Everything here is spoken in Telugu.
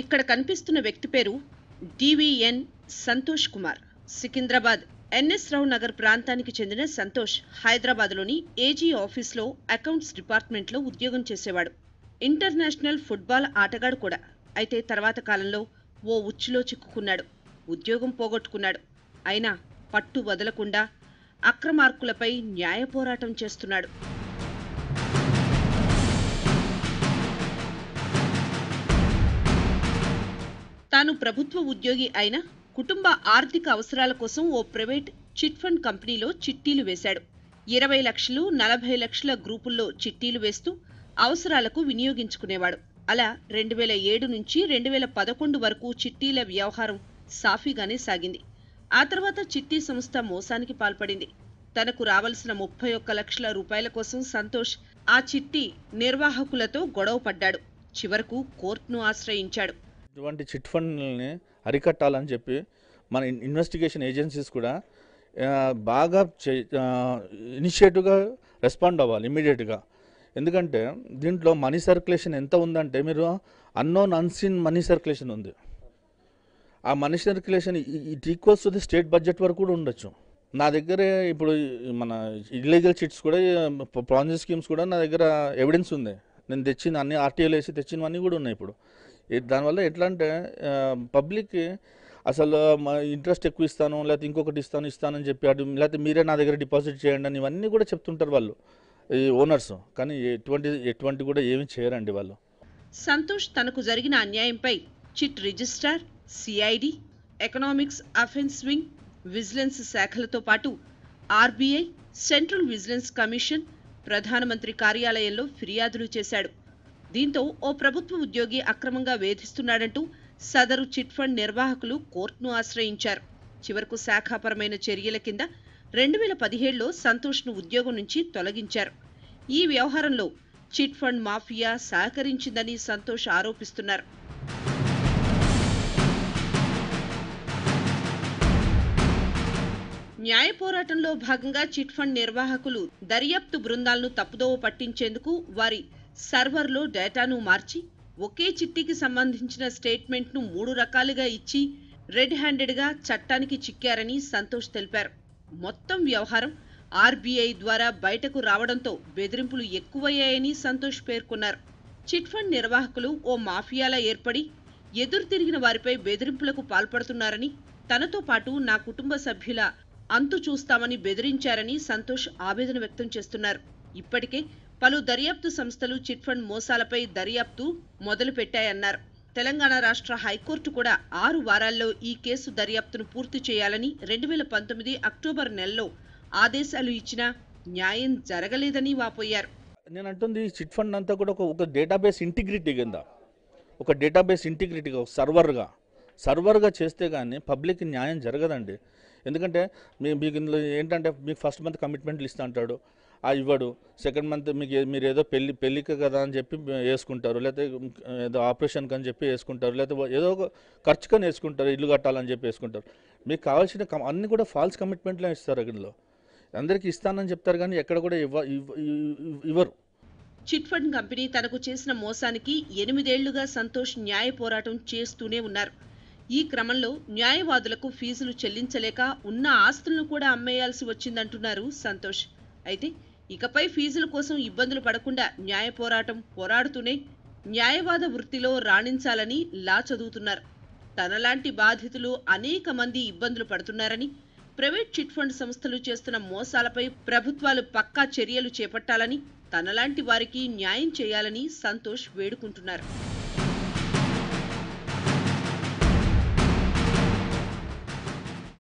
ఇక్కడ కనిపిస్తున్న వ్యక్తి పేరు డివిఎన్ సంతోష్ కుమార్. సికింద్రాబాద్ ఎన్ఎస్ రావు నగర్ ప్రాంతానికి చెందిన సంతోష్ హైదరాబాద్లోని ఏజీ ఆఫీస్లో అకౌంట్స్ డిపార్ట్మెంట్లో ఉద్యోగం చేసేవాడు. ఇంటర్నేషనల్ ఫుట్బాల్ ఆటగాడు కూడా. అయితే తర్వాత కాలంలో ఓ ఉచ్చులో చిక్కుకున్నాడు. ఉద్యోగం పోగొట్టుకున్నాడు. అయినా పట్టు వదలకుండా అక్రమార్కులపై న్యాయ పోరాటం చేస్తున్నాడు. తాను ప్రభుత్వ ఉద్యోగి అయినా కుటుంబ ఆర్థిక అవసరాల కోసం ఓ ప్రైవేట్ చిట్ ఫండ్ కంపెనీలో చిట్టీలు వేశాడు. ఇరవై లక్షలు నలభై లక్షల గ్రూపుల్లో చిట్టీలు వేస్తూ అవసరాలకు వినియోగించుకునేవాడు. అలా రెండు వేల ఏడు నుంచి రెండు వేల పదకొండు వరకు చిట్టీల వ్యవహారం సాఫీగానే సాగింది. ఆ తర్వాత చిట్టీ సంస్థ మోసానికి పాల్పడింది. తనకు రావలసిన ముప్పై ఒక్క లక్షల రూపాయల కోసం సంతోష్ ఆ చిట్టి నిర్వాహకులతో గొడవ పడ్డాడు చివరకు కోర్టును ఆశ్రయించాడు. ఇటువంటి చిట్ ఫండ్లని అరికట్టాలని చెప్పి మన ఇన్వెస్టిగేషన్ ఏజెన్సీస్ కూడా బాగా ఇనిషియేటివ్గా రెస్పాండ్ అవ్వాలి ఇమీడియట్గా ఎందుకంటే దీంట్లో మనీ సర్క్యులేషన్ ఎంత ఉందంటే మీరు అన్నోన్ అన్సీన్ మనీ సర్క్యులేషన్ ఉంది. ఆ money circulation it equals to the state budget వరకు కూడా ఉండొచ్చు. నా దగ్గర ఇప్పుడు మన ఇల్లీగల్ చిట్స్ కూడా ప్రాన్జీ స్కీమ్స్ కూడా నా దగ్గర ఎవిడెన్స్ ఉంది. నేను తెచ్చిన అన్ని ఆర్టీఐలు వేసి తెచ్చినవన్నీ కూడా ఉన్నాయి ఇప్పుడు. దానివల్ల ఎట్లా అంటే పబ్లిక్ అసలు ఇంట్రెస్ట్ ఎక్కువ ఇస్తాను లేకపోతే ఇంకొకటి ఇస్తాను ఇస్తానని చెప్పి అటు లేకపోతే మీరే నా దగ్గర డిపాజిట్ చేయండి అని ఇవన్నీ కూడా చెప్తుంటారు వాళ్ళు ఈ ఓనర్స్. కానీ ఎటువంటి ఎటువంటి కూడా ఏమీ చేయరండి వాళ్ళు. సంతోష్ తనకు జరిగిన అన్యాయంపై chit registrar CID economics offence wing vigilance శాఖలతో పాటు ఆర్బీఐ సెంట్రల్ విజిలెన్స్ కమిషన్ ప్రధానమంత్రి కార్యాలయంలో ఫిర్యాదులు చేశాడు. దీంతో ఓ ప్రభుత్వ ఉద్యోగి అక్రమంగా వేధిస్తున్నాడంటూ సదరు చిట్ ఫండ్ నిర్వాహకులు కోర్టును ఆశ్రయించారు. చివరకు శాఖాపరమైన చర్యల కింద రెండు వేల పదిహేడులో సంతోష్ను ఉద్యోగం నుంచి తొలగించారు. ఈ వ్యవహారంలో చిట్ ఫండ్ మాఫియా సహకరించిందని సంతోష్ ఆరోపిస్తున్నారు. న్యాయ పోరాటంలో భాగంగా చిట్ ఫండ్ నిర్వాహకులు దర్యాప్తు బృందాలను తప్పుదోవ పట్టించేందుకు వారి సర్వర్లో డేటాను మార్చి ఒకే చిట్టికి సంబంధించిన స్టేట్మెంట్ను మూడు రకాలుగా ఇచ్చి రెడ్ హ్యాండెడ్గా చట్టానికి చిక్కారని సంతోష్ తెలిపారు. మొత్తం వ్యవహారం ఆర్బీఐ ద్వారా బయటకు రావడంతో బెదిరింపులు ఎక్కువయ్యాయని సంతోష్ పేర్కొన్నారు. చిట్ ఫండ్ నిర్వాహకులు ఓ మాఫియాలా ఏర్పడి ఎదురు తిరిగిన వారిపై బెదిరింపులకు పాల్పడుతున్నారని తనతో పాటు నా కుటుంబ సభ్యుల అంతు చూస్తామని బెదిరించారని సంతోష్ ఆవేదన వ్యక్తం చేస్తున్నారు. ఇప్పటికే పలు దర్యాప్తు సంస్థలు చిట్ ఫండ్ మోసాలపై దర్యాప్తు మొదలుపెట్టాయన్నారు. తెలంగాణ రాష్ట్ర హైకోర్టు కూడా ఆరు వారాల్లో ఈ కేసు దర్యాప్తును పూర్తి చేయాలని రెండు వేల పంతొమ్మిది అక్టోబర్ నెలలో ఆదేశాలు ఇచ్చినా న్యాయం జరగలేదని వాపోయారు. నేను అంటుంది ఈ చిట్ ఫండ్ అంతా కూడా ఒక డేటాబేస్ ఇంటిగ్రిటీ కింద. ఒక డేటాబేస్ ఇంటిగ్రిటీగా ఒక సర్వర్గా. సర్వర్గా చేస్తే కానీ పబ్లిక్ న్యాయం జరగదండి. ఎందుకంటే మీ మీకు ఇందులో ఏంటంటే మీకు ఫస్ట్ మంత్ కమిట్మెంట్లు ఇస్తా అంటాడు. ఇవ్వడు. సెకండ్ మంత్ మీకు మీరు ఏదో పెళ్ళి పెళ్ళికి కదా అని చెప్పి వేసుకుంటారు. లేకపోతే ఏదో ఆపరేషన్కి అని చెప్పి వేసుకుంటారు. లేకపోతే ఏదో ఒక ఖర్చుకని వేసుకుంటారు ఇల్లు కట్టాలని చెప్పి వేసుకుంటారు. మీకు కావాల్సిన కం- అన్ని కూడా ఫాల్స్ కమిట్మెంట్లే ఇస్తారు ఇందులో అందరికీ ఇస్తానని చెప్తారు కానీ ఎక్కడ కూడా ఇవ్వ ఇవ్వ- ఇవ్వరు. చిట్ ఫండ్ కంపెనీ తనకు చేసిన మోసానికి ఎనిమిదేళ్ళుగా సంతోష్ న్యాయ పోరాటం చేస్తూనే ఉన్నారు. ఈ క్రమంలో న్యాయవాదులకు ఫీజులు చెల్లించలేక ఉన్న ఆస్తులను కూడా అమ్మేయాల్సి వచ్చిందంటున్నారు సంతోష్. అయితే ఇకపై ఫీజుల కోసం ఇబ్బందులు పడకుండా న్యాయ పోరాటం పోరాడుతూనే న్యాయవాద వృత్తిలో రాణించాలని లా చదువుతున్నారు. తనలాంటి బాధితులు అనేక మంది ఇబ్బందులు పడుతున్నారని ప్రైవేట్ చిట్ ఫండ్ సంస్థలు చేస్తున్న మోసాలపై ప్రభుత్వాలు పక్కా చర్యలు చేపట్టాలని తనలాంటి వారికి న్యాయం చేయాలని సంతోష్ వేడుకుంటున్నారు.